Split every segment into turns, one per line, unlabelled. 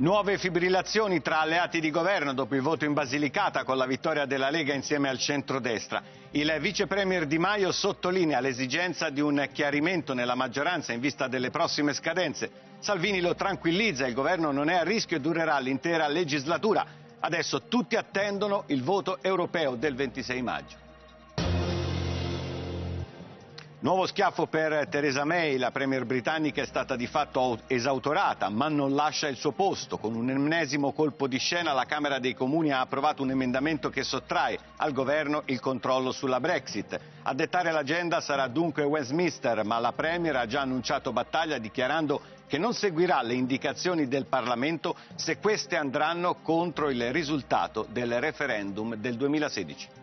Nuove fibrillazioni tra alleati di governo dopo il voto in Basilicata con la vittoria della Lega insieme al centrodestra. Il vice premier Di Maio sottolinea l'esigenza di un chiarimento nella maggioranza in vista delle prossime scadenze. Salvini lo tranquillizza, il governo non è a rischio e durerà l'intera legislatura. Adesso tutti attendono il voto europeo del 26 maggio. Nuovo schiaffo per Theresa May, la premier britannica è stata di fatto esautorata ma non lascia il suo posto. Con un ennesimo colpo di scena la Camera dei Comuni ha approvato un emendamento che sottrae al governo il controllo sulla Brexit. A dettare l'agenda sarà dunque Westminster, ma la premier ha già annunciato battaglia dichiarando che non seguirà le indicazioni del Parlamento se queste andranno contro il risultato del referendum del 2016.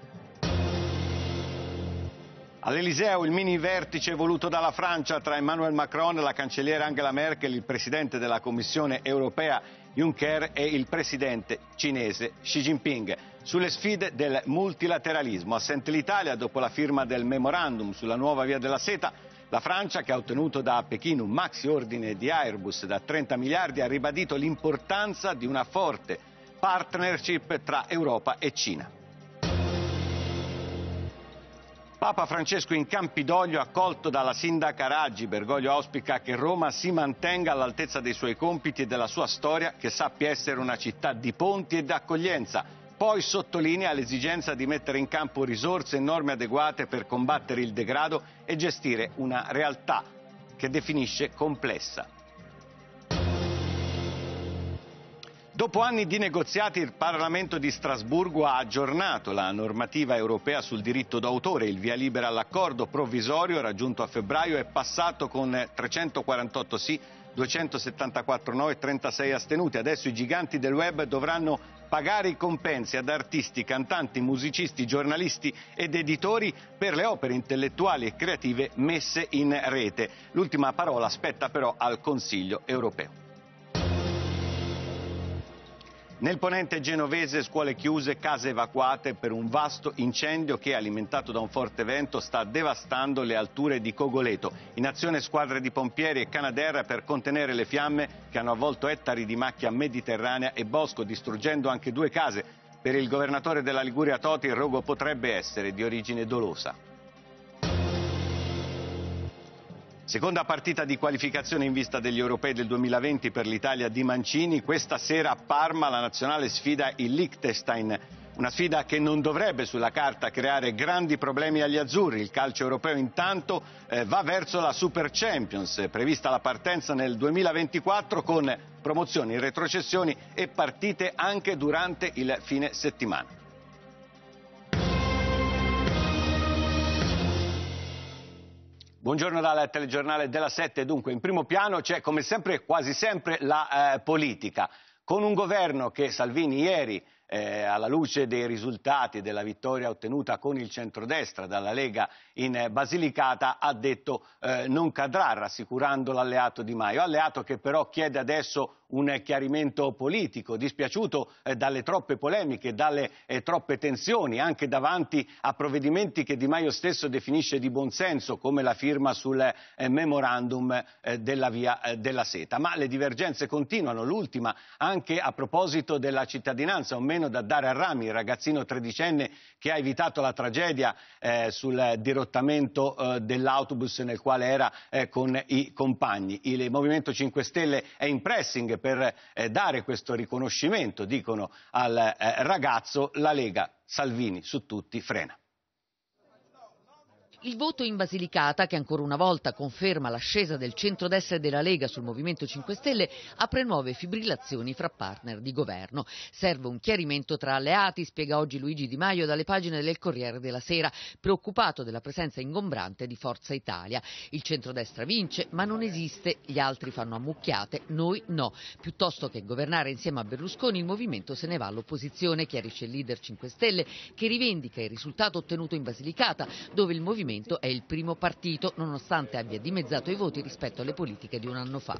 All'Eliseo il mini vertice voluto dalla Francia tra Emmanuel Macron, la cancelliera Angela Merkel, il presidente della Commissione europea Juncker e il presidente cinese Xi Jinping sulle sfide del multilateralismo. Assente l'Italia dopo la firma del memorandum sulla nuova via della seta, la Francia, che ha ottenuto da Pechino un maxi ordine di Airbus da 30 miliardi, ha ribadito l'importanza di una forte partnership tra Europa e Cina. Papa Francesco in Campidoglio accolto dalla sindaca Raggi. Bergoglio auspica che Roma si mantenga all'altezza dei suoi compiti e della sua storia, che sappia essere una città di ponti e d'accoglienza. Poi sottolinea l'esigenza di mettere in campo risorse e norme adeguate per combattere il degrado e gestire una realtà che definisce complessa. Dopo anni di negoziati il Parlamento di Strasburgo ha aggiornato la normativa europea sul diritto d'autore. Il via libera all'accordo provvisorio raggiunto a febbraio è passato con 348 sì, 274 no e 36 astenuti. Adesso i giganti del web dovranno pagare i compensi ad artisti, cantanti, musicisti, giornalisti ed editori per le opere intellettuali e creative messe in rete. L'ultima parola spetta però al Consiglio europeo. Nel ponente genovese scuole chiuse, case evacuate per un vasto incendio che, alimentato da un forte vento, sta devastando le alture di Cogoleto. In azione squadre di pompieri e Canadair per contenere le fiamme che hanno avvolto ettari di macchia mediterranea e bosco, distruggendo anche due case. Per il governatore della Liguria Toti il rogo potrebbe essere di origine dolosa. Seconda partita di qualificazione in vista degli europei del 2020 per l'Italia di Mancini. Questa sera a Parma la nazionale sfida il Liechtenstein. Una sfida che non dovrebbe sulla carta creare grandi problemi agli azzurri. Il calcio europeo intanto eh, va verso la Super Champions, prevista la partenza nel 2024 con promozioni, retrocessioni e partite anche durante il fine settimana. Buongiorno dal telegiornale della Sette. Dunque, in primo piano c'è come sempre, quasi sempre, la eh, politica. Con un governo che Salvini ieri eh, alla luce dei risultati della vittoria ottenuta con il centrodestra dalla Lega in Basilicata, ha detto eh, non cadrà, rassicurando l'alleato Di Maio. Alleato che però chiede adesso un chiarimento politico, dispiaciuto eh, dalle troppe polemiche, dalle eh, troppe tensioni, anche davanti a provvedimenti che Di Maio stesso definisce di buonsenso, come la firma sul eh, memorandum eh, della via della seta. Ma le divergenze continuano, l'ultima anche a proposito della cittadinanza, o meno da dare a Rami, il ragazzino tredicenne che ha evitato la tragedia eh, sul dirottamento eh, dell'autobus nel quale era eh, con i compagni. Il Movimento 5 Stelle è in pressing per eh, dare questo riconoscimento, dicono al ragazzo, la Lega Salvini su tutti frena.
Il voto in Basilicata, che ancora una volta conferma l'ascesa del centrodestra e della Lega sul Movimento 5 Stelle, apre nuove fibrillazioni fra partner di governo. Serve un chiarimento tra alleati, spiega oggi Luigi Di Maio dalle pagine del Corriere della Sera, preoccupato della presenza ingombrante di Forza Italia. Il centrodestra vince, ma non esiste, gli altri fanno ammucchiate, noi no. Piuttosto che governare insieme a Berlusconi, il movimento se ne va all'opposizione, chiarisce il leader 5 Stelle, che rivendica il risultato ottenuto in Basilicata, dove il movimento movimento è il primo partito, nonostante abbia dimezzato i voti rispetto alle politiche di un anno fa.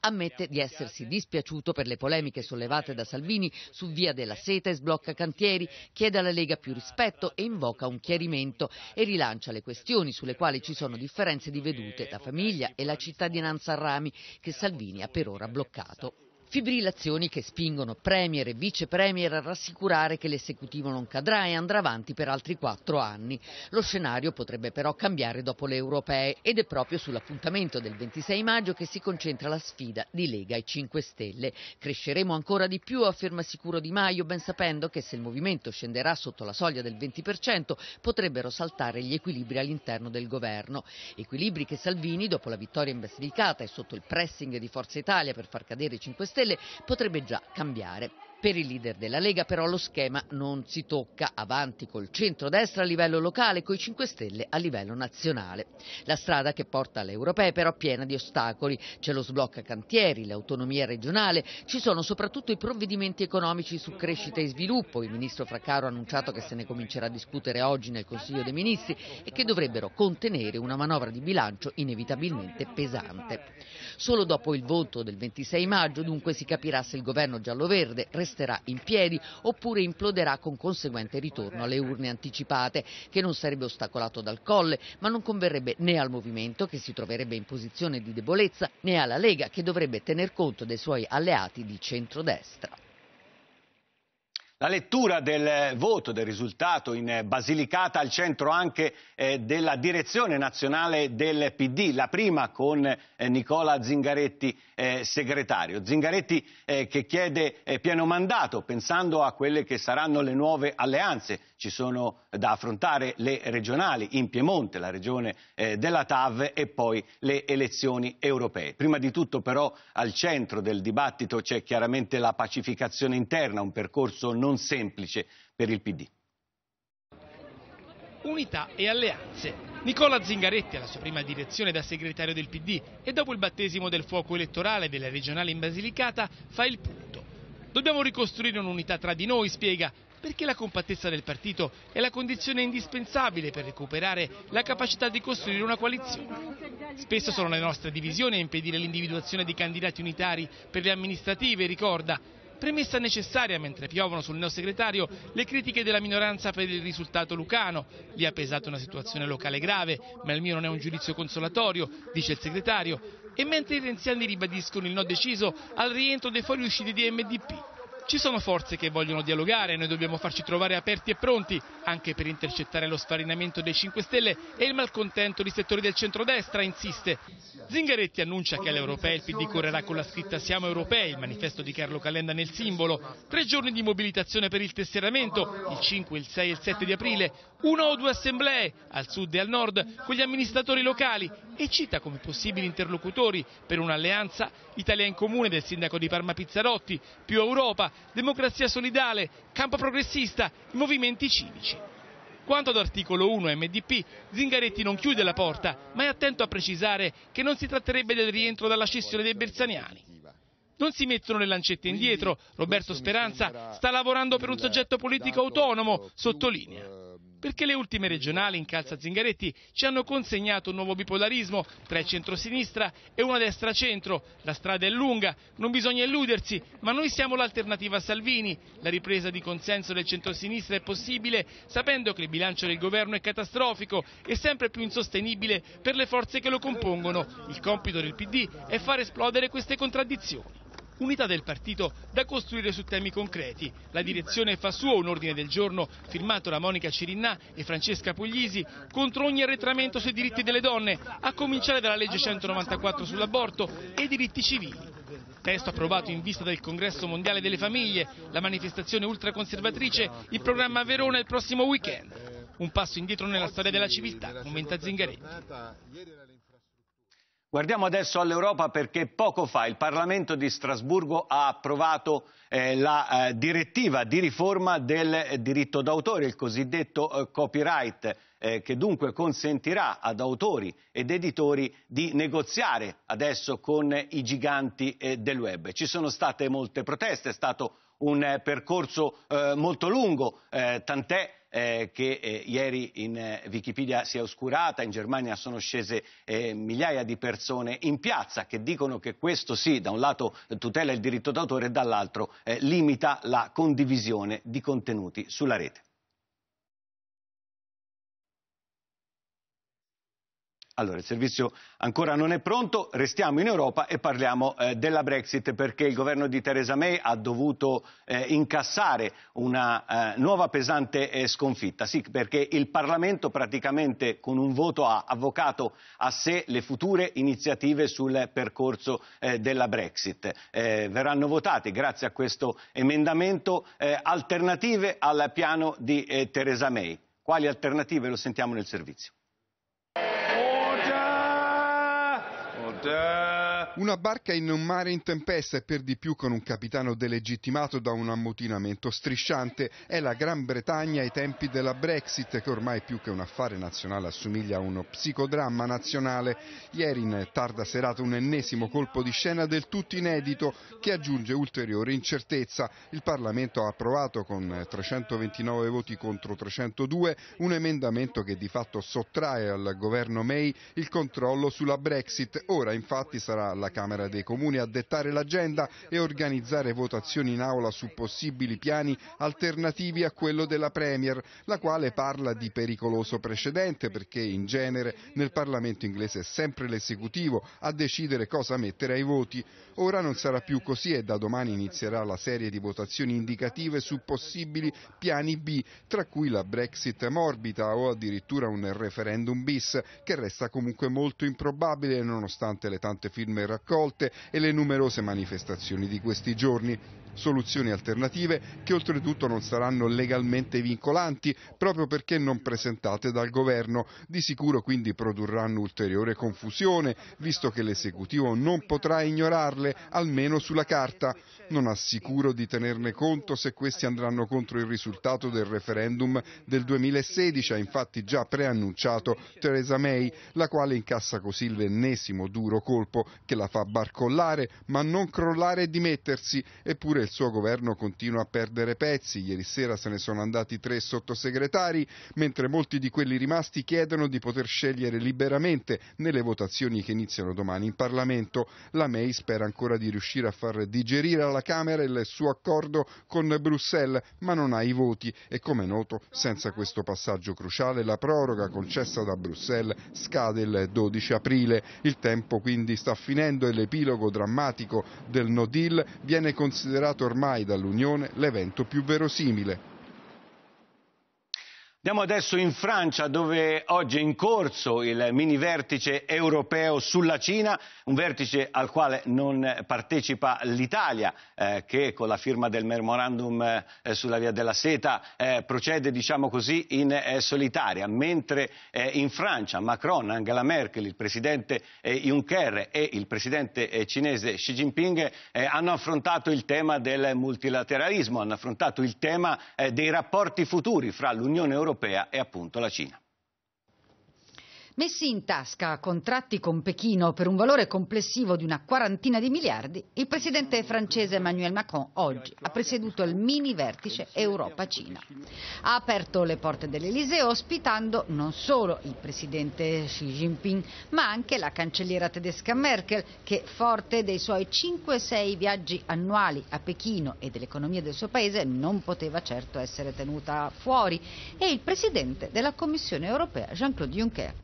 Ammette di essersi dispiaciuto per le polemiche sollevate da Salvini su via della seta e sblocca cantieri, chiede alla Lega più rispetto e invoca un chiarimento e rilancia le questioni sulle quali ci sono differenze di vedute, la famiglia e la cittadinanza a rami che Salvini ha per ora bloccato. Fibrillazioni che spingono Premier e Vice Premier a rassicurare che l'esecutivo non cadrà e andrà avanti per altri quattro anni. Lo scenario potrebbe però cambiare dopo le europee ed è proprio sull'appuntamento del 26 maggio che si concentra la sfida di Lega e 5 Stelle. Cresceremo ancora di più, afferma sicuro Di Maio, ben sapendo che se il movimento scenderà sotto la soglia del 20% potrebbero saltare gli equilibri all'interno del governo. Equilibri che Salvini, dopo la vittoria in Basilicata e sotto il pressing di Forza Italia per far cadere i 5 Stelle, Stelle potrebbe già cambiare. Per il leader della Lega però lo schema non si tocca, avanti col centro-destra a livello locale e coi 5 Stelle a livello nazionale. La strada che porta alle europee però piena di ostacoli, c'è lo sblocca cantieri, l'autonomia regionale, ci sono soprattutto i provvedimenti economici su crescita e sviluppo, il ministro Fraccaro ha annunciato che se ne comincerà a discutere oggi nel Consiglio dei Ministri e che dovrebbero contenere una manovra di bilancio inevitabilmente pesante. Solo dopo il voto del 26 maggio dunque si capirà se il governo giallo-verde resterà in piedi oppure imploderà con conseguente ritorno alle urne anticipate, che non sarebbe ostacolato dal colle, ma non converrebbe né al movimento, che si troverebbe in posizione di debolezza, né alla Lega, che dovrebbe tener conto dei suoi alleati di centrodestra.
La lettura del voto, del risultato in Basilicata al centro anche eh, della direzione nazionale del PD, la prima con eh, Nicola Zingaretti eh, segretario. Zingaretti eh, che chiede eh, pieno mandato pensando a quelle che saranno le nuove alleanze. Ci sono da affrontare le regionali in Piemonte, la regione eh, della TAV e poi le elezioni europee. Prima di tutto però al centro del dibattito c'è chiaramente la pacificazione interna, un percorso non semplice per il PD.
Unità e alleanze. Nicola Zingaretti alla sua prima direzione da segretario del PD e dopo il battesimo del fuoco elettorale della regionale in Basilicata fa il punto. Dobbiamo ricostruire un'unità tra di noi, spiega, perché la compattezza del partito è la condizione indispensabile per recuperare la capacità di costruire una coalizione. Spesso sono le nostre divisioni a impedire l'individuazione di candidati unitari per le amministrative, ricorda, Premessa necessaria mentre piovono sul neosegretario le critiche della minoranza per il risultato lucano. Gli ha pesato una situazione locale grave, ma il mio non è un giudizio consolatorio, dice il segretario. E mentre i renziani ribadiscono il no deciso al rientro dei fuoriusciti di MDP. Ci sono forze che vogliono dialogare, noi dobbiamo farci trovare aperti e pronti, anche per intercettare lo sfarinamento dei 5 Stelle e il malcontento di settori del centrodestra, insiste. Zingaretti annuncia che alle il PD correrà con la scritta Siamo europei, il manifesto di Carlo Calenda nel simbolo. Tre giorni di mobilitazione per il tesseramento, il 5, il 6 e il 7 di aprile, una o due assemblee, al sud e al nord, con gli amministratori locali e cita come possibili interlocutori per un'alleanza Italia in Comune del sindaco di Parma Pizzarotti, più Europa, Democrazia Solidale, Campo Progressista, i movimenti civici. Quanto ad articolo 1 MDP, Zingaretti non chiude la porta, ma è attento a precisare che non si tratterebbe del rientro dalla scissione dei bersaniani. Non si mettono le lancette indietro, Roberto Speranza sta lavorando per un soggetto politico autonomo, sottolinea perché le ultime regionali in calza Zingaretti ci hanno consegnato un nuovo bipolarismo tra il centro-sinistra e una destra-centro. La strada è lunga, non bisogna illudersi, ma noi siamo l'alternativa a Salvini. La ripresa di consenso del centro-sinistra è possibile sapendo che il bilancio del governo è catastrofico e sempre più insostenibile per le forze che lo compongono. Il compito del PD è far esplodere queste contraddizioni unità del partito da costruire su temi concreti. La direzione fa suo un ordine del giorno firmato da Monica Cirinnà e Francesca Puglisi contro ogni arretramento sui diritti delle donne, a cominciare dalla legge 194 sull'aborto e i diritti civili. Testo approvato in vista del Congresso Mondiale delle Famiglie, la manifestazione ultraconservatrice, il programma Verona il prossimo weekend. Un passo indietro nella storia della civiltà, commenta Zingaretti.
Guardiamo adesso all'Europa perché poco fa il Parlamento di Strasburgo ha approvato eh, la eh, direttiva di riforma del eh, diritto d'autore, il cosiddetto eh, copyright, eh, che dunque consentirà ad autori ed editori di negoziare adesso con i giganti eh, del web. Ci sono state molte proteste, è stato un percorso molto lungo, tant'è eh, che eh, ieri in eh, Wikipedia si è oscurata, in Germania sono scese eh, migliaia di persone in piazza che dicono che questo sì, da un lato tutela il diritto d'autore e dall'altro eh, limita la condivisione di contenuti sulla rete. Allora, il servizio ancora non è pronto, restiamo in Europa e parliamo eh, della Brexit perché il governo di Theresa May ha dovuto eh, incassare una eh, nuova pesante eh, sconfitta. Sì, perché il Parlamento praticamente con un voto ha avvocato a sé le future iniziative sul percorso eh, della Brexit. Eh, verranno votate, grazie a questo emendamento, alternative al piano di Theresa May. Quali alternative? Lo sentiamo nel servizio.
حتى Una barca in un mare in tempesta e per di più con un capitano delegittimato da un ammutinamento strisciante è la Gran Bretagna ai tempi della Brexit che ormai più che un affare nazionale assomiglia a uno psicodramma nazionale. Ieri in tarda serata un ennesimo colpo di scena del tutto inedito che aggiunge ulteriore incertezza. Il Parlamento ha approvato con 329 voti contro 302 un emendamento che di fatto sottrae al governo May il controllo sulla Brexit. Ora infatti sarà alla Camera dei Comuni a dettare l'agenda e organizzare votazioni in aula su possibili piani alternativi a quello della Premier, la quale parla di pericoloso precedente perché in genere nel Parlamento inglese è sempre l'esecutivo a decidere cosa mettere ai voti. Ora non sarà più così e da domani inizierà la serie di votazioni indicative su possibili piani B, tra cui la Brexit morbita o addirittura un referendum bis, che resta comunque molto improbabile nonostante le tante firme raccolte e le numerose manifestazioni di questi giorni soluzioni alternative che oltretutto non saranno legalmente vincolanti proprio perché non presentate dal governo, di sicuro quindi produrranno ulteriore confusione visto che l'esecutivo non potrà ignorarle almeno sulla carta. Non assicuro di tenerne conto se questi andranno contro il risultato del referendum del 2016, ha infatti già preannunciato Theresa May, la quale incassa così l'ennesimo duro colpo che la fa barcollare ma non crollare e dimettersi, eppure il suo governo continua a perdere pezzi, ieri sera se ne sono andati tre sottosegretari, mentre molti di quelli rimasti chiedono di poter scegliere liberamente nelle votazioni che iniziano domani in Parlamento. La May spera ancora di riuscire a far digerire alla Camera il suo accordo con Bruxelles, ma non ha i voti e come noto senza questo passaggio cruciale la proroga concessa da Bruxelles scade il 12 aprile. Il tempo quindi sta finendo e l'epilogo drammatico del no deal viene considerato ormai dall'Unione l'evento più verosimile.
Andiamo adesso in Francia dove oggi è in corso il mini vertice europeo sulla Cina, un vertice al quale non partecipa l'Italia eh, che con la firma del memorandum eh, sulla via della seta eh, procede diciamo così in eh, solitaria, mentre eh, in Francia Macron, Angela Merkel, il presidente eh, Juncker e il presidente cinese Xi Jinping hanno affrontato il tema del multilateralismo, hanno affrontato il tema dei rapporti futuri fra l'Unione Europea europea e appunto la Cina.
Messi in tasca contratti con Pechino per un valore complessivo di una quarantina di miliardi, il presidente francese Emmanuel Macron oggi ha presieduto il mini vertice Europa-Cina. Ha aperto le porte dell'Elysée ospitando non solo il presidente Xi Jinping, ma anche la cancelliera tedesca Merkel, che forte dei suoi 5-6 viaggi annuali a Pechino e dell'economia del suo paese non poteva certo essere tenuta fuori, e il presidente della Commissione europea Jean-Claude Juncker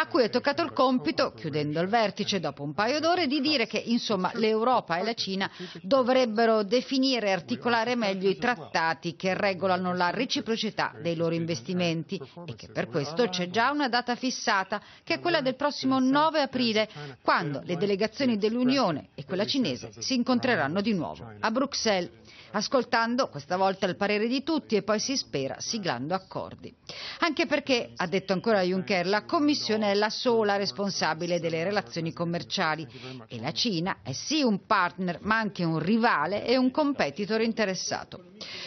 a cui è toccato il compito, chiudendo il vertice dopo un paio d'ore, di dire che insomma l'Europa e la Cina dovrebbero definire e articolare meglio i trattati che regolano la reciprocità dei loro investimenti e che per questo c'è già una data fissata, che è quella del prossimo 9 aprile, quando le delegazioni dell'Unione e quella cinese si incontreranno di nuovo a Bruxelles ascoltando questa volta il parere di tutti e poi si spera siglando accordi. Anche perché, ha detto ancora Juncker, la Commissione è la sola responsabile delle relazioni commerciali e la Cina è sì un partner ma anche un rivale e un competitor interessato.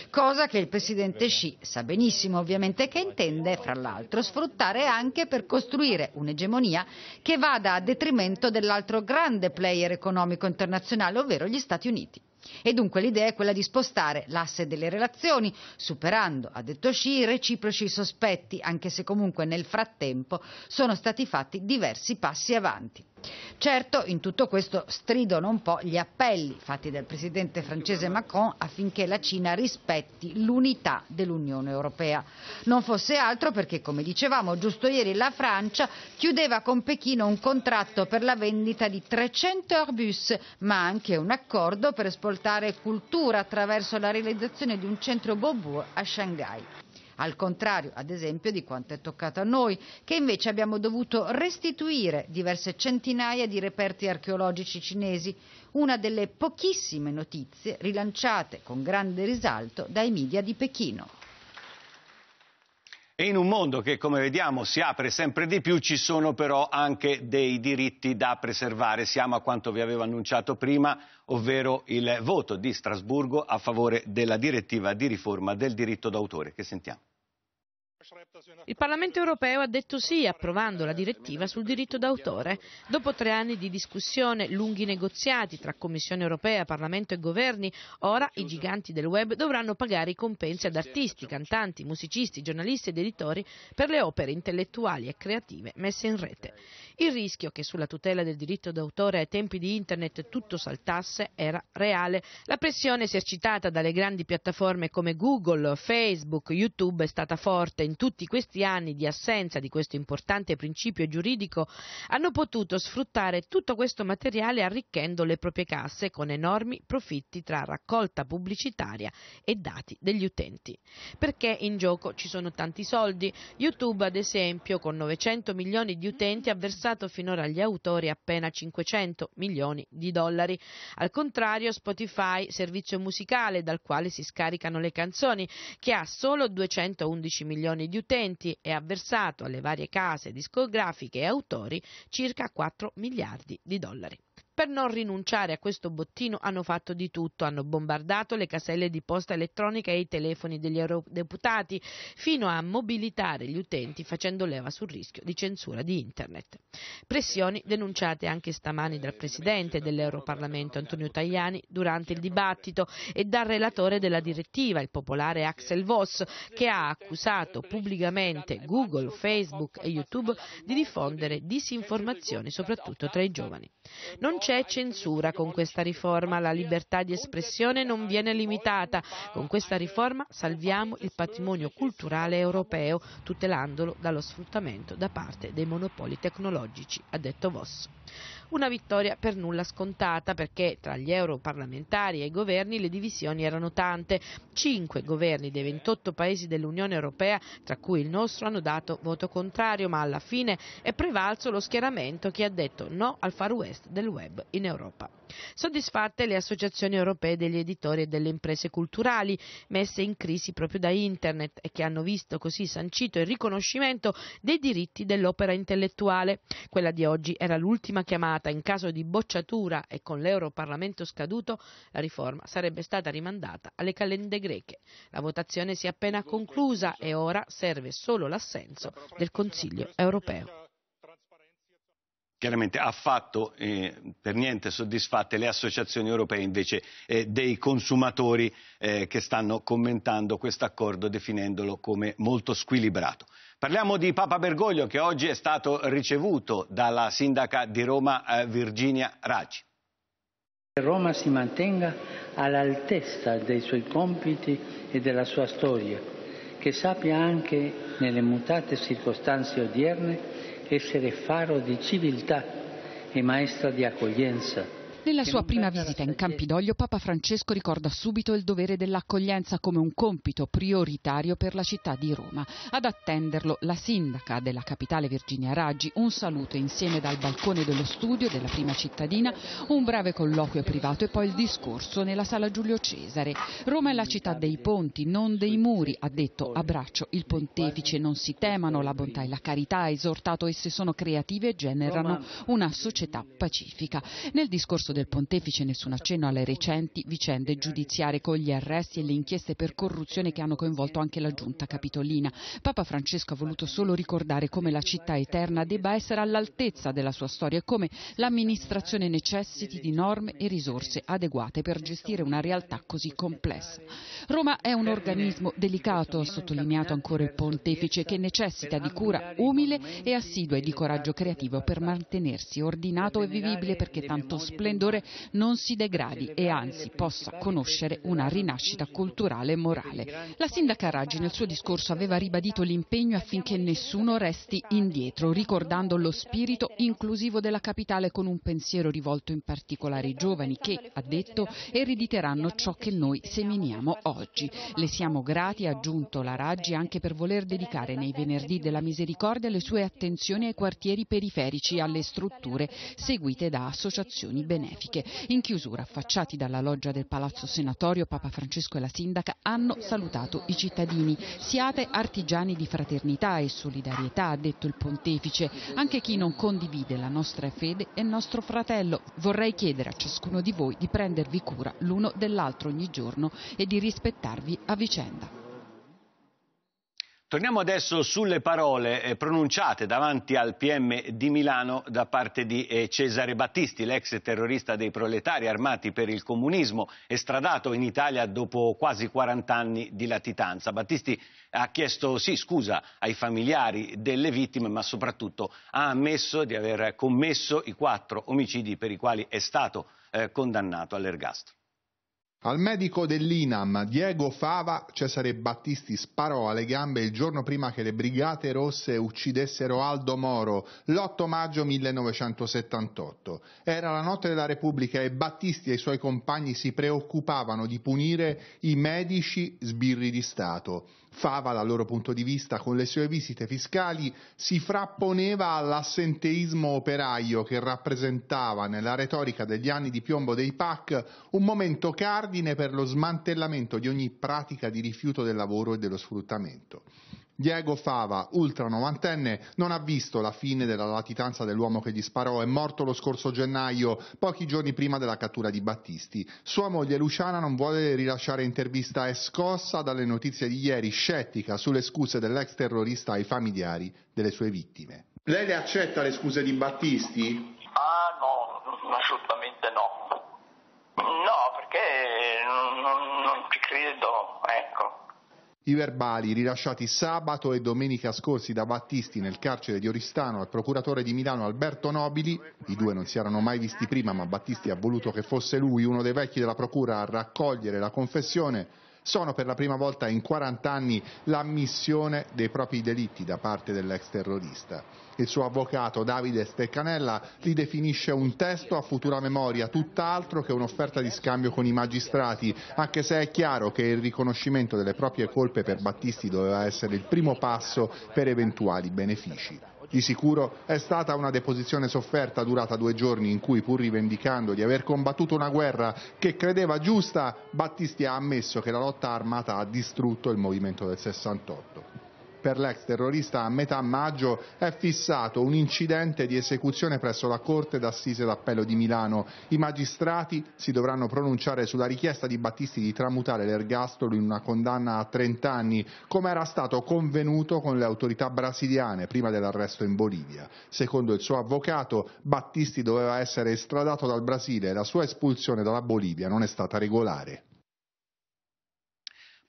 Cosa che il presidente Xi sa benissimo ovviamente che intende, fra l'altro, sfruttare anche per costruire un'egemonia che vada a detrimento dell'altro grande player economico internazionale, ovvero gli Stati Uniti. E dunque l'idea è quella di spostare l'asse delle relazioni, superando, ha detto Xi, i reciproci sospetti, anche se comunque nel frattempo sono stati fatti diversi passi avanti. Certo, in tutto questo stridono un po' gli appelli fatti dal presidente francese Macron affinché la Cina rispetti l'unità dell'Unione Europea. Non fosse altro perché, come dicevamo giusto ieri, la Francia chiudeva con Pechino un contratto per la vendita di 300 Airbus, ma anche un accordo per esportare cultura attraverso la realizzazione di un centro Beaubourg a Shanghai al contrario, ad esempio, di quanto è toccato a noi, che invece abbiamo dovuto restituire diverse centinaia di reperti archeologici cinesi, una delle pochissime notizie rilanciate con grande risalto dai media di Pechino.
E in un mondo che, come vediamo, si apre sempre di più, ci sono però anche dei diritti da preservare. Siamo a quanto vi avevo annunciato prima, ovvero il voto di Strasburgo a favore della direttiva di riforma del diritto d'autore, che sentiamo.
Il Parlamento europeo ha detto sì, approvando la direttiva sul diritto d'autore. Dopo tre anni di discussione, lunghi negoziati tra Commissione europea, Parlamento e governi, ora i giganti del web dovranno pagare i compensi ad artisti, cantanti, musicisti, giornalisti ed editori per le opere intellettuali e creative messe in rete. Il rischio che sulla tutela del diritto d'autore ai tempi di Internet tutto saltasse era reale. La pressione esercitata dalle grandi piattaforme come Google, Facebook, YouTube è stata forte in tutti questi anni di assenza di questo importante principio giuridico hanno potuto sfruttare tutto questo materiale arricchendo le proprie casse con enormi profitti tra raccolta pubblicitaria e dati degli utenti. Perché in gioco ci sono tanti soldi? YouTube, ad esempio, con 900 milioni di utenti ha versato finora agli autori appena 500 milioni di dollari. Al contrario, Spotify, servizio musicale dal quale si scaricano le canzoni, che ha solo 211 milioni milioni di utenti e ha versato alle varie case discografiche e autori circa 4 miliardi di dollari. Per non rinunciare a questo bottino hanno fatto di tutto, hanno bombardato le caselle di posta elettronica e i telefoni degli eurodeputati, fino a mobilitare gli utenti facendo leva sul rischio di censura di Internet. Pressioni denunciate anche stamani dal Presidente dell'Europarlamento Antonio Tajani durante il dibattito e dal relatore della direttiva, il popolare Axel Voss, che ha accusato pubblicamente Google, Facebook e YouTube di diffondere disinformazioni soprattutto tra i giovani. Non c'è censura con questa riforma, la libertà di espressione non viene limitata. Con questa riforma salviamo il patrimonio culturale europeo, tutelandolo dallo sfruttamento da parte dei monopoli tecnologici, ha detto Voss. Una vittoria per nulla scontata perché tra gli europarlamentari e i governi le divisioni erano tante. Cinque governi dei 28 paesi dell'Unione Europea, tra cui il nostro, hanno dato voto contrario, ma alla fine è prevalso lo schieramento che ha detto no al far west del web in Europa. Soddisfatte le associazioni europee degli editori e delle imprese culturali, messe in crisi proprio da Internet e che hanno visto così sancito il riconoscimento dei diritti dell'opera intellettuale. Quella di oggi era l'ultima chiamata. In caso di bocciatura e con l'Europarlamento scaduto, la riforma sarebbe stata rimandata alle calende greche. La votazione si è appena conclusa e ora serve solo l'assenso del Consiglio europeo
chiaramente affatto eh, per niente soddisfatte le associazioni europee invece eh, dei consumatori eh, che stanno commentando questo accordo definendolo come molto squilibrato. Parliamo di Papa Bergoglio che oggi è stato ricevuto dalla sindaca di Roma eh, Virginia Raggi.
Roma si mantenga all'altezza dei suoi compiti e della sua storia, che sappia anche nelle mutate circostanze odierne essere faro di civiltà e maestra di accoglienza
nella sua prima visita in Campidoglio Papa Francesco ricorda subito il dovere dell'accoglienza come un compito prioritario per la città di Roma. Ad attenderlo la sindaca della capitale Virginia Raggi, un saluto insieme dal balcone dello studio della prima cittadina, un breve colloquio privato e poi il discorso nella sala Giulio Cesare. Roma è la città dei ponti, non dei muri, ha detto a braccio il pontefice, non si temano la bontà e la carità, ha esortato esse sono creative e generano una società pacifica. Nel discorso discorso del pontefice nessun accenno alle recenti vicende giudiziarie con gli arresti e le inchieste per corruzione che hanno coinvolto anche la giunta capitolina. Papa Francesco ha voluto solo ricordare come la città eterna debba essere all'altezza della sua storia e come l'amministrazione necessiti di norme e risorse adeguate per gestire una realtà così complessa. Roma è un organismo delicato, ha sottolineato ancora il pontefice, che necessita di cura umile e assidua e di coraggio creativo per mantenersi ordinato e vivibile perché tanto splendore non si degradi e anzi possa conoscere una rinascita culturale e morale. La sindaca Raggi nel suo discorso aveva ribadito l'impegno affinché nessuno resti indietro, ricordando lo spirito inclusivo della capitale con un pensiero rivolto in particolare ai giovani che, ha detto, erediteranno ciò che noi seminiamo oggi. Le siamo grati, ha aggiunto la Raggi, anche per voler dedicare nei venerdì della misericordia le sue attenzioni ai quartieri periferici e alle strutture seguite da associazioni benefiche. In chiusura, affacciati dalla loggia del Palazzo Senatorio, Papa Francesco e la sindaca hanno salutato i cittadini. Siate artigiani di fraternità e solidarietà, ha detto il pontefice. Anche chi non condivide la nostra fede è nostro fratello. Vorrei chiedere a ciascuno di voi di prendervi cura l'uno dell'altro ogni giorno e di rispettarvi a vicenda.
Torniamo adesso sulle parole eh, pronunciate davanti al PM di Milano da parte di eh, Cesare Battisti, l'ex terrorista dei proletari armati per il comunismo, estradato in Italia dopo quasi 40 anni di latitanza. Battisti ha chiesto sì scusa ai familiari delle vittime, ma soprattutto ha ammesso di aver commesso i quattro omicidi per i quali è stato eh, condannato all'ergastolo.
Al medico dell'INAM Diego Fava, Cesare Battisti sparò alle gambe il giorno prima che le Brigate Rosse uccidessero Aldo Moro, l'8 maggio 1978. Era la notte della Repubblica e Battisti e i suoi compagni si preoccupavano di punire i medici sbirri di Stato. Fava, dal loro punto di vista, con le sue visite fiscali, si frapponeva all'assenteismo operaio che rappresentava nella retorica degli anni di piombo dei PAC un momento cardine per lo smantellamento di ogni pratica di rifiuto del lavoro e dello sfruttamento. Diego Fava, ultra novantenne, non ha visto la fine della latitanza dell'uomo che gli sparò, è morto lo scorso gennaio, pochi giorni prima della cattura di Battisti. Sua moglie Luciana non vuole rilasciare intervista, è scossa dalle notizie di ieri, scettica sulle scuse dell'ex terrorista ai familiari delle sue vittime. Lei le accetta le scuse di Battisti?
Ah no, assolutamente no. No, perché non, non, non ci credo, ecco.
I verbali rilasciati sabato e domenica scorsi da Battisti nel carcere di Oristano al procuratore di Milano Alberto Nobili, i due non si erano mai visti prima ma Battisti ha voluto che fosse lui, uno dei vecchi della procura, a raccogliere la confessione, sono per la prima volta in 40 anni l'ammissione dei propri delitti da parte dell'ex terrorista. Il suo avvocato Davide Steccanella li definisce un testo a futura memoria, tutt'altro che un'offerta di scambio con i magistrati, anche se è chiaro che il riconoscimento delle proprie colpe per Battisti doveva essere il primo passo per eventuali benefici. Di sicuro è stata una deposizione sofferta durata due giorni in cui, pur rivendicando di aver combattuto una guerra che credeva giusta, Battisti ha ammesso che la lotta armata ha distrutto il movimento del 68 per l'ex terrorista a metà maggio è fissato un incidente di esecuzione presso la Corte d'Assise d'Appello di Milano. I magistrati si dovranno pronunciare sulla richiesta di Battisti di tramutare l'ergastolo in una condanna a 30 anni, come era stato convenuto con le autorità brasiliane prima dell'arresto in Bolivia. Secondo il suo avvocato, Battisti doveva essere estradato dal Brasile e la sua espulsione dalla Bolivia non è stata regolare.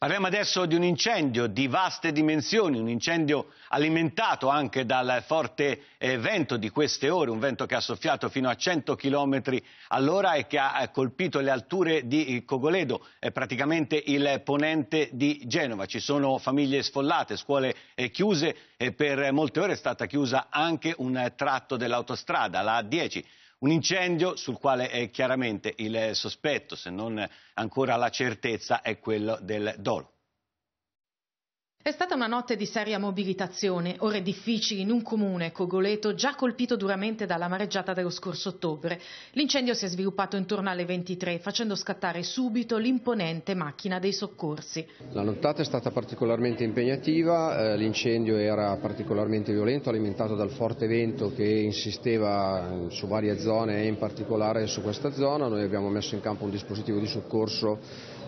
Parliamo adesso di un incendio di vaste dimensioni, un incendio alimentato anche dal forte eh, vento di queste ore, un vento che ha soffiato fino a 100 km all'ora e che ha eh, colpito le alture di Cogoledo, eh, praticamente il ponente di Genova. Ci sono famiglie sfollate, scuole chiuse e per molte ore è stata chiusa anche un tratto dell'autostrada, la A10 un incendio sul quale è chiaramente il sospetto, se non ancora la certezza, è quello del dolo.
È stata una notte di seria mobilitazione, ore difficili in un comune, Cogoleto, già colpito duramente dalla mareggiata dello scorso ottobre. L'incendio si è sviluppato intorno alle 23, facendo scattare subito l'imponente macchina dei soccorsi.
La nottata è stata particolarmente impegnativa, eh, l'incendio era particolarmente violento, alimentato dal forte vento che insisteva su varie zone e in particolare su questa zona. Noi abbiamo messo in campo un dispositivo di soccorso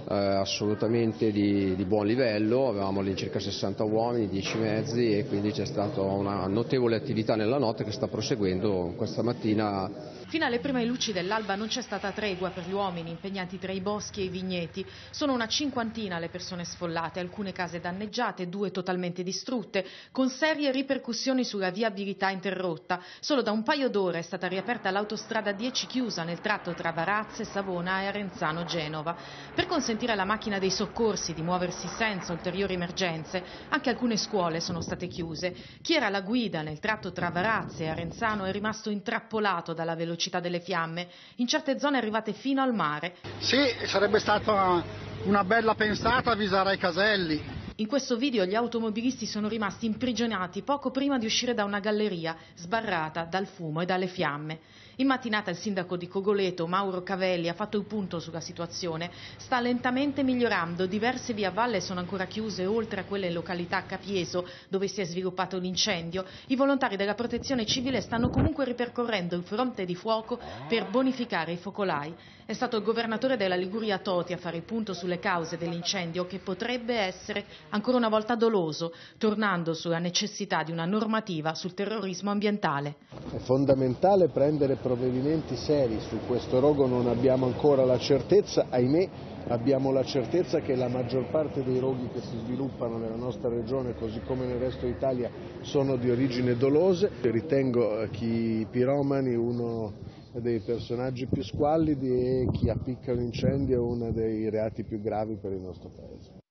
eh, assolutamente di, di, buon livello, avevamo all'incirca 60 uomini, 10 mezzi e quindi c'è stata una notevole attività nella notte che sta proseguendo questa mattina
Fino alle prime luci dell'alba non c'è stata tregua per gli uomini impegnati tra i boschi e i vigneti. Sono una cinquantina le persone sfollate, alcune case danneggiate, due totalmente distrutte, con serie ripercussioni sulla viabilità interrotta. Solo da un paio d'ore è stata riaperta l'autostrada 10 chiusa nel tratto tra Varazze, Savona e Arenzano-Genova. Per consentire alla macchina dei soccorsi di muoversi senza ulteriori emergenze, anche alcune scuole sono state chiuse. Chi era la guida nel tratto tra Varazze e Arenzano è rimasto intrappolato dalla velocità velocità delle fiamme, in certe zone arrivate fino al mare.
Sì, sarebbe stata una bella pensata avvisare ai caselli.
In questo video gli automobilisti sono rimasti imprigionati poco prima di uscire da una galleria sbarrata dal fumo e dalle fiamme. In mattinata il sindaco di Cogoleto, Mauro Cavelli, ha fatto il punto sulla situazione. Sta lentamente migliorando, diverse vie a valle sono ancora chiuse, oltre a quelle in località Capieso, dove si è sviluppato l'incendio. I volontari della protezione civile stanno comunque ripercorrendo il fronte di fuoco per bonificare i focolai. È stato il governatore della Liguria Toti a fare il punto sulle cause dell'incendio che potrebbe essere ancora una volta doloso, tornando sulla necessità di una normativa sul terrorismo ambientale.
È fondamentale prendere provvedimenti seri su questo rogo, non abbiamo ancora la certezza, ahimè abbiamo la certezza che la maggior parte dei roghi che si sviluppano nella nostra regione, così come nel resto d'Italia, sono di origine dolose. Ritengo chi i piromani uno dei personaggi più squallidi e chi appicca un incendio è uno dei reati più gravi per il nostro Paese.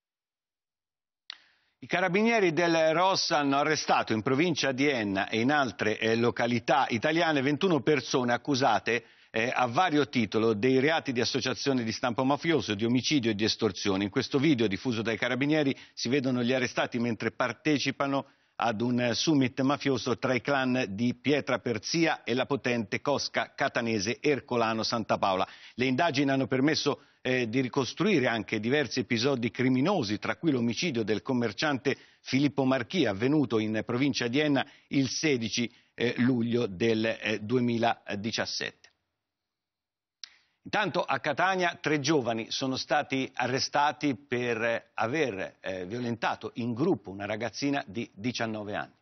I carabinieri del Ross hanno arrestato in provincia di Enna e in altre eh, località italiane 21 persone accusate eh, a vario titolo dei reati di associazione di stampo mafioso, di omicidio e di estorsione. In questo video diffuso dai carabinieri si vedono gli arrestati mentre partecipano ad un summit mafioso tra i clan di Pietra Perzia e la potente cosca catanese Ercolano Santa Paola. Le indagini hanno permesso eh, di ricostruire anche diversi episodi criminosi, tra cui l'omicidio del commerciante Filippo Marchia, avvenuto in provincia di Enna il 16 eh, luglio del eh, 2017. Intanto a Catania tre giovani sono stati arrestati per aver eh, violentato in gruppo una ragazzina di 19 anni.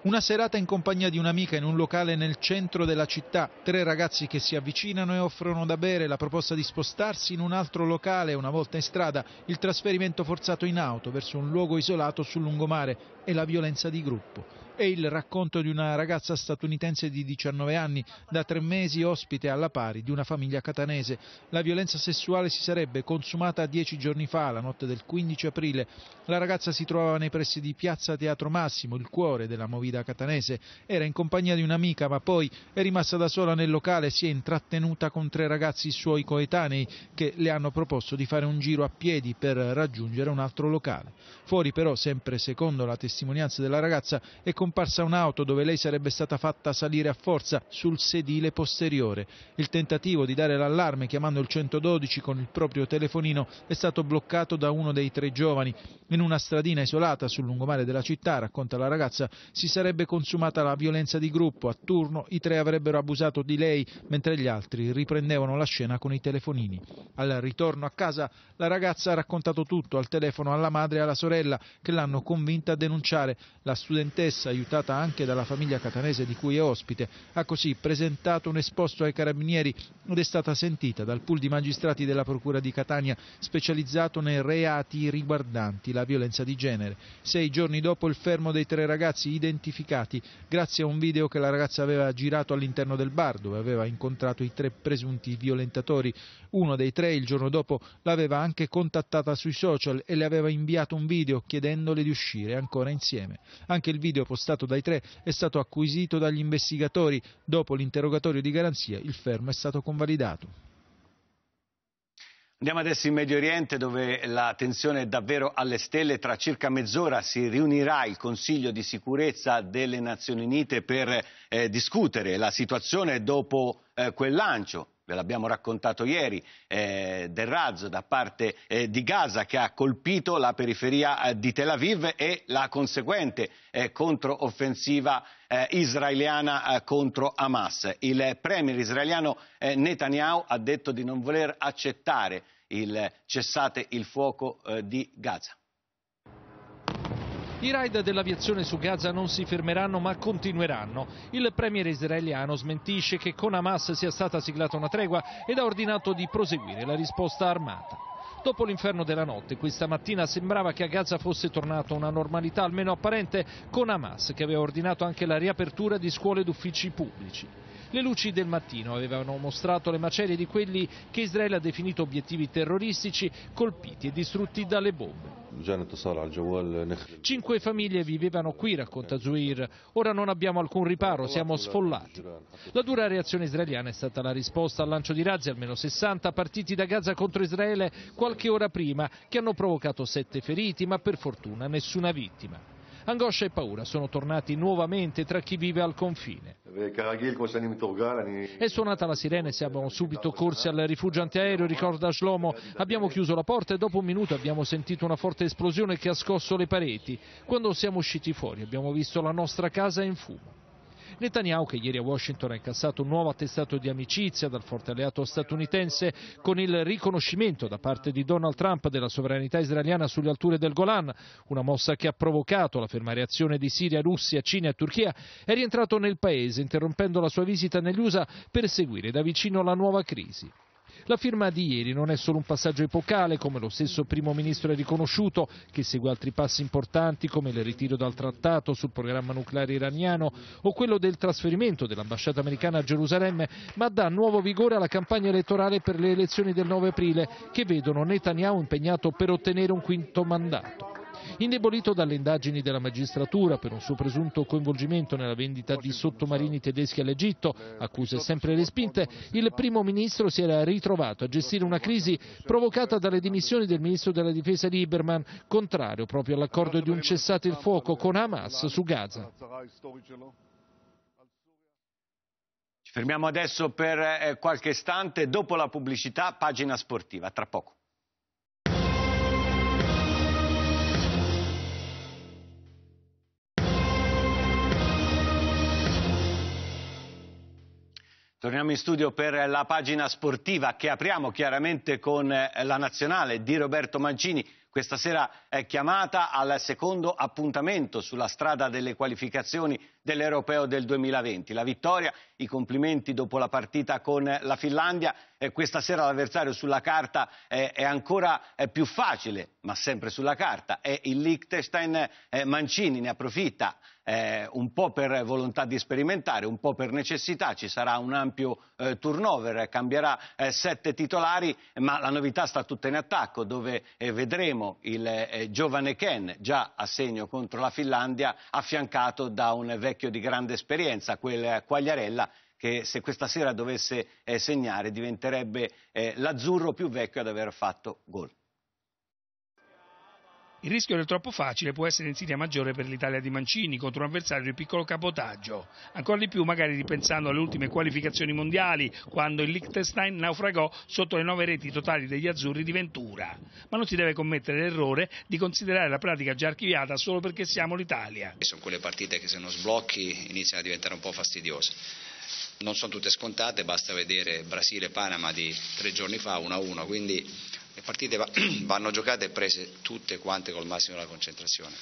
Una serata in compagnia di un'amica in un locale nel centro della città, tre ragazzi che si avvicinano e offrono da bere, la proposta di spostarsi in un altro locale una volta in strada, il trasferimento forzato in auto verso un luogo isolato sul lungomare e la violenza di gruppo è il racconto di una ragazza statunitense di 19 anni, da tre mesi ospite alla pari di una famiglia catanese. La violenza sessuale si sarebbe consumata dieci giorni fa, la notte del 15 aprile. La ragazza si trovava nei pressi di Piazza Teatro Massimo, il cuore della movida catanese. Era in compagnia di un'amica, ma poi è rimasta da sola nel locale e si è intrattenuta con tre ragazzi suoi coetanei che le hanno proposto di fare un giro a piedi per raggiungere un altro locale. Fuori però, sempre secondo la testimonianza della ragazza, è comparsa un'auto dove lei sarebbe stata fatta salire a forza sul sedile posteriore. Il tentativo di dare l'allarme chiamando il 112 con il proprio telefonino è stato bloccato da uno dei tre giovani. In una stradina isolata sul lungomare della città, racconta la ragazza, si sarebbe consumata la violenza di gruppo. A turno i tre avrebbero abusato di lei, mentre gli altri riprendevano la scena con i telefonini. Al ritorno a casa la ragazza ha raccontato tutto al telefono alla madre e alla sorella che l'hanno convinta a denunciare. La studentessa aiutata anche dalla famiglia catanese di cui è ospite, ha così presentato un esposto ai carabinieri ed è stata sentita dal pool di magistrati della Procura di Catania specializzato nei reati riguardanti la violenza di genere. Sei giorni dopo il fermo dei tre ragazzi identificati grazie a un video che la ragazza aveva girato all'interno del bar dove aveva incontrato i tre presunti violentatori. Uno dei tre il giorno dopo l'aveva anche contattata sui social e le aveva inviato un video chiedendole di uscire ancora insieme. Anche il video postato dai tre è stato acquisito dagli investigatori. Dopo l'interrogatorio di garanzia il fermo è stato convalidato.
Andiamo adesso in Medio Oriente dove la tensione è davvero alle stelle. Tra circa mezz'ora si riunirà il Consiglio di sicurezza delle Nazioni Unite per eh, discutere la situazione dopo eh, quel lancio ve l'abbiamo raccontato ieri, eh, del razzo da parte eh, di Gaza che ha colpito la periferia eh, di Tel Aviv e la conseguente eh, controoffensiva eh, israeliana eh, contro Hamas. Il premier israeliano Netanyahu ha detto di non voler accettare il cessate il fuoco di Gaza.
I raid dell'aviazione su Gaza non si fermeranno ma continueranno. Il premier israeliano smentisce che con Hamas sia stata siglata una tregua ed ha ordinato di proseguire la risposta armata. Dopo l'inferno della notte, questa mattina sembrava che a Gaza fosse tornata una normalità almeno apparente con Hamas che aveva ordinato anche la riapertura di scuole ed uffici pubblici. Le luci del mattino avevano mostrato le macerie di quelli che Israele ha definito obiettivi terroristici colpiti e distrutti dalle bombe. Cinque famiglie vivevano qui, racconta Zuir. Ora non abbiamo alcun riparo, siamo sfollati. La dura reazione israeliana è stata la risposta al lancio di razzi, almeno 60 partiti da Gaza contro Israele qualche ora prima, che hanno provocato sette feriti, ma per fortuna nessuna vittima. Angoscia e paura sono tornati nuovamente tra chi vive al confine. È suonata la sirena e siamo subito corsi al rifugio antiaereo, ricorda Shlomo. Abbiamo chiuso la porta e dopo un minuto abbiamo sentito una forte esplosione che ha scosso le pareti. Quando siamo usciti fuori abbiamo visto la nostra casa in fumo. Netanyahu, che ieri a Washington ha incassato un nuovo attestato di amicizia dal forte alleato statunitense con il riconoscimento da parte di Donald Trump della sovranità israeliana sulle alture del Golan, una mossa che ha provocato la ferma reazione di Siria, Russia, Cina e Turchia, è rientrato nel paese interrompendo la sua visita negli USA per seguire da vicino la nuova crisi. La firma di ieri non è solo un passaggio epocale, come lo stesso primo ministro ha riconosciuto, che segue altri passi importanti come il ritiro dal trattato sul programma nucleare iraniano o quello del trasferimento dell'ambasciata americana a Gerusalemme, ma dà nuovo vigore alla campagna elettorale per le elezioni del 9 aprile, che vedono Netanyahu impegnato per ottenere un quinto mandato. Indebolito dalle indagini della magistratura per un suo presunto coinvolgimento nella vendita di sottomarini tedeschi all'Egitto, accuse sempre respinte, il primo ministro si era ritrovato a gestire una crisi provocata dalle dimissioni del ministro della difesa Lieberman, contrario proprio all'accordo di un cessate il fuoco con Hamas su Gaza.
Ci fermiamo adesso per eh, qualche istante, dopo la pubblicità, pagina sportiva, tra poco. Torniamo in studio per la pagina sportiva che apriamo chiaramente con eh, la nazionale di Roberto Mancini. Questa sera è chiamata al secondo appuntamento sulla strada delle qualificazioni dell'Europeo del 2020. La vittoria, i complimenti dopo la partita con la Finlandia. Eh, questa sera l'avversario sulla carta eh, è ancora eh, più facile, ma sempre sulla carta. È il Liechtenstein. Eh, Mancini ne approfitta eh, un po' per volontà di sperimentare, un po' per necessità, ci sarà un ampio eh, turnover, cambierà sette titolari, ma la novità sta tutta in attacco, dove vedremo il giovane Ken già a segno contro la Finlandia, affiancato da un vecchio di grande esperienza, quel Quagliarella, che se questa sera dovesse eh, segnare diventerebbe l'azzurro più vecchio ad aver fatto gol.
Il rischio del troppo facile può essere insidia maggiore per l'Italia di Mancini contro un avversario di piccolo capotaggio, ancora di più magari ripensando alle ultime qualificazioni mondiali, quando il Liechtenstein naufragò sotto le nove reti totali degli azzurri di Ventura. Ma non si deve commettere l'errore di considerare la pratica già archiviata solo perché siamo l'Italia.
Sono quelle partite che se non sblocchi iniziano a diventare un po' fastidiose. Non sono tutte scontate, basta vedere Brasile-Panama di tre giorni fa, 1-1, quindi le partite vanno giocate e prese tutte quante col massimo della concentrazione.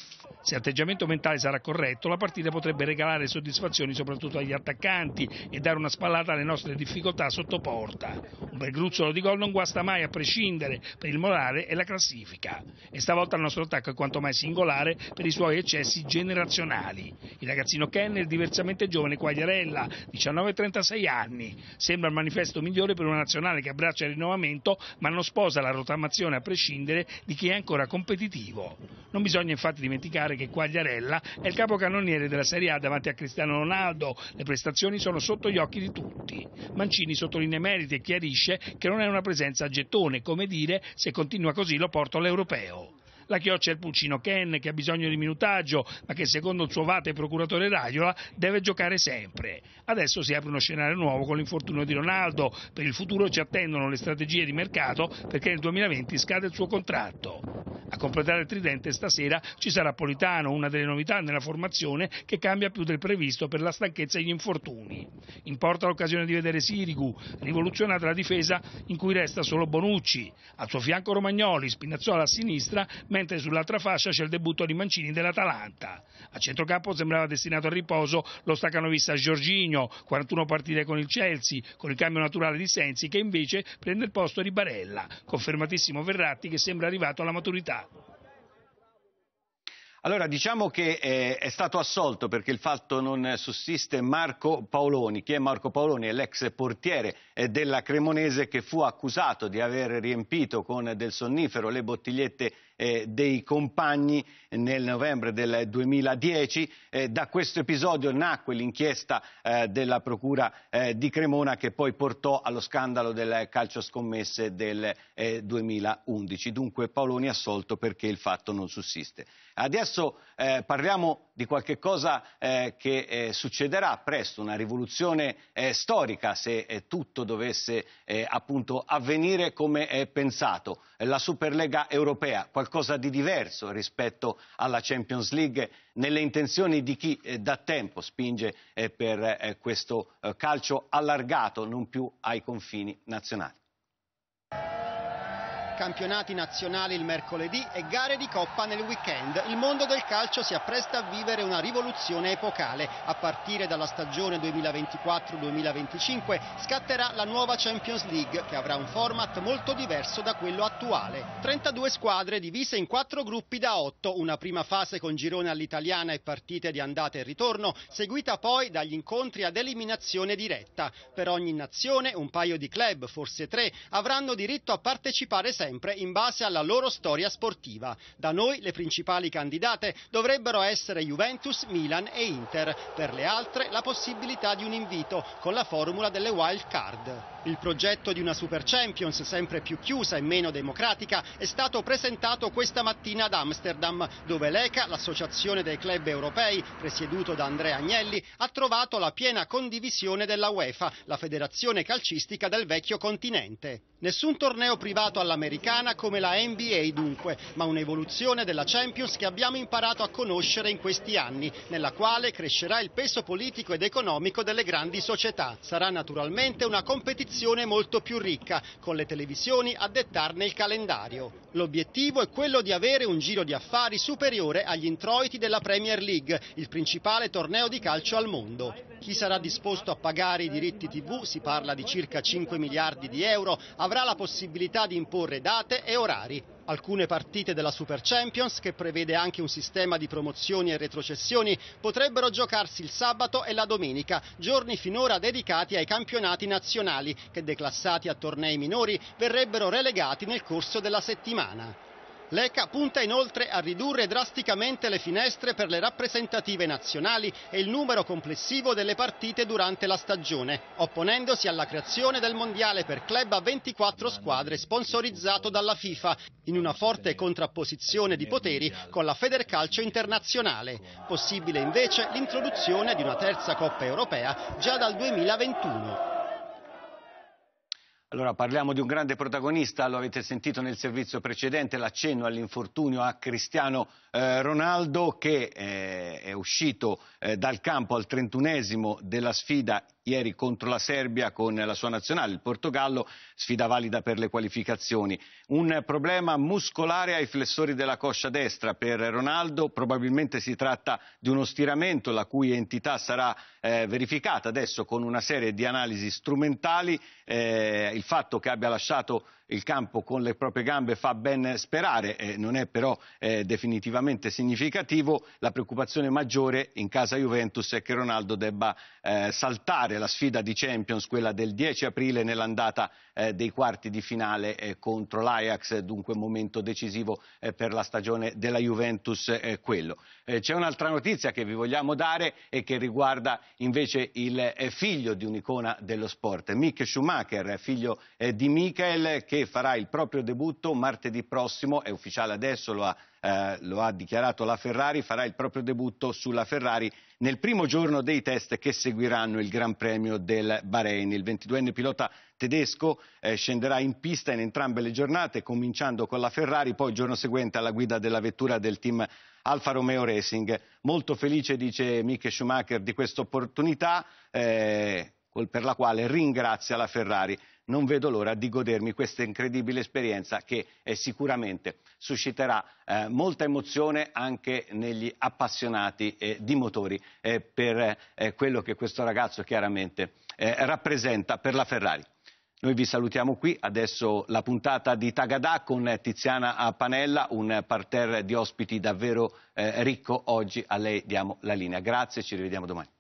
Se l'atteggiamento mentale sarà corretto, la partita potrebbe regalare soddisfazioni soprattutto agli attaccanti e dare una spallata alle nostre difficoltà sotto porta. Un bel gruzzolo di gol non guasta mai a prescindere per il morale e la classifica. E stavolta il nostro attacco è quanto mai singolare per i suoi eccessi generazionali. Il ragazzino Ken è il diversamente giovane Quagliarella, 19-36 anni. Sembra il manifesto migliore per una nazionale che abbraccia il rinnovamento ma non sposa la rotazione rottamazione a prescindere di chi è ancora competitivo. Non bisogna infatti dimenticare che Quagliarella è il capocannoniere della Serie A davanti a Cristiano Ronaldo, le prestazioni sono sotto gli occhi di tutti. Mancini sottolinea meriti e chiarisce che non è una presenza a gettone, come dire se continua così lo porto all'europeo. La chioccia è il pulcino Ken che ha bisogno di minutaggio, ma che secondo il suo vate procuratore Raiola deve giocare sempre. Adesso si apre uno scenario nuovo con l'infortunio di Ronaldo. Per il futuro ci attendono le strategie di mercato perché nel 2020 scade il suo contratto. A completare il tridente stasera ci sarà Politano, una delle novità nella formazione che cambia più del previsto per la stanchezza e gli infortuni. Importa l'occasione di vedere Sirigu, rivoluzionata la difesa in cui resta solo Bonucci. Al suo fianco Romagnoli, Spinazzola a sinistra, mentre sull'altra fascia c'è il debutto di Mancini dell'Atalanta. A centrocampo sembrava destinato al riposo lo staccanovista Giorginio, 41 partite con il Chelsea, con il cambio naturale di Sensi che invece prende il posto di Barella, confermatissimo Verratti che sembra arrivato alla maturità.
Allora diciamo che eh, è stato assolto perché il fatto non sussiste Marco Paoloni. Chi è Marco Paoloni? È l'ex portiere eh, della Cremonese che fu accusato di aver riempito con del sonnifero le bottigliette eh, dei compagni nel novembre del 2010. Eh, da questo episodio nacque l'inchiesta eh, della Procura di Cremona che poi portò allo scandalo del calcio scommesse del 2011. Dunque Paoloni assolto perché il fatto non sussiste. Adesso eh, parliamo di qualche cosa eh, che eh, succederà presto, una rivoluzione eh, storica se eh, tutto dovesse eh, appunto avvenire come è pensato. La Superlega europea, qualcosa di diverso rispetto alla Champions League nelle intenzioni di chi da tempo spinge per questo calcio allargato, non più ai confini nazionali
campionati nazionali il mercoledì e gare di coppa nel weekend. Il mondo del calcio si appresta a vivere una rivoluzione epocale. A partire dalla stagione 2024-2025 scatterà la nuova Champions League che avrà un format molto diverso da quello attuale. 32 squadre divise in quattro gruppi da 8, una prima fase con girone all'italiana e partite di andata e ritorno, seguita poi dagli incontri ad eliminazione diretta. Per ogni nazione un paio di club, forse tre, avranno diritto a partecipare sempre sempre in base alla loro storia sportiva. Da noi le principali candidate dovrebbero essere Juventus, Milan e Inter. Per le altre la possibilità di un invito con la formula delle wild card. Il progetto di una Super Champions sempre più chiusa e meno democratica è stato presentato questa mattina ad Amsterdam, dove l'ECA, l'associazione dei club europei, presieduto da Andrea Agnelli, ha trovato la piena condivisione della UEFA, la federazione calcistica del vecchio continente. Nessun torneo privato all'americana come la NBA dunque, ma un'evoluzione della Champions che abbiamo imparato a conoscere in questi anni, nella quale crescerà il peso politico ed economico delle grandi società. Sarà naturalmente una competizione molto più ricca, con le televisioni a dettarne il calendario. L'obiettivo è quello di avere un giro di affari superiore agli introiti della Premier League, il principale torneo di calcio al mondo. Chi sarà disposto a pagare i diritti TV, si parla di circa 5 miliardi di euro, avrà la possibilità di imporre date e orari alcune partite della Super Champions, che prevede anche un sistema di promozioni e retrocessioni, potrebbero giocarsi il sabato e la domenica, giorni finora dedicati ai campionati nazionali, che declassati a tornei minori verrebbero relegati nel corso della settimana. L'ECA punta inoltre a ridurre drasticamente le finestre per le rappresentative nazionali e il numero complessivo delle partite durante la stagione, opponendosi alla creazione del mondiale per club a 24 squadre sponsorizzato dalla FIFA, in una forte contrapposizione di poteri con la Federcalcio internazionale. Possibile invece l'introduzione di una terza Coppa europea già dal 2021.
Allora parliamo di un grande protagonista, lo avete sentito nel servizio precedente, l'accenno all'infortunio a Cristiano eh, Ronaldo che eh, è uscito eh, dal campo al trentunesimo della sfida ieri contro la Serbia con la sua nazionale, il Portogallo, sfida valida per le qualificazioni. Un problema muscolare ai flessori della coscia destra per Ronaldo, probabilmente si tratta di uno stiramento la cui entità sarà eh, verificata adesso con una serie di analisi strumentali. Eh, il fatto che abbia lasciato il campo con le proprie gambe fa ben sperare, eh, non è però eh, definitivamente significativo. La preoccupazione maggiore in casa Juventus è che Ronaldo debba eh, saltare la sfida di Champions, quella del 10 aprile nell'andata eh, dei quarti di finale eh, contro l'Ajax, dunque un momento decisivo eh, per la stagione della Juventus quello. C'è un'altra notizia che vi vogliamo dare e che riguarda invece il figlio di un'icona dello sport, Mick Schumacher, figlio di Michael che farà il proprio debutto martedì prossimo, è ufficiale adesso, lo ha eh, lo ha dichiarato la Ferrari, farà il proprio debutto sulla Ferrari nel primo giorno dei test che seguiranno il Gran Premio del Bahrain. Il 22enne pilota tedesco eh, scenderà in pista in entrambe le giornate, cominciando con la Ferrari, poi il giorno seguente alla guida della vettura del team Alfa Romeo Racing. Molto felice, dice Mick Schumacher, di questa opportunità eh, per la quale ringrazia la Ferrari non vedo l'ora di godermi questa incredibile esperienza che eh, sicuramente susciterà eh, molta emozione anche negli appassionati eh, di motori eh, per eh, quello che questo ragazzo chiaramente eh, rappresenta per la Ferrari. Noi vi salutiamo qui, adesso la puntata di Tagadà con Tiziana Panella, un parterre di ospiti davvero ricco. Oggi a lei diamo la linea. Grazie, ci rivediamo domani.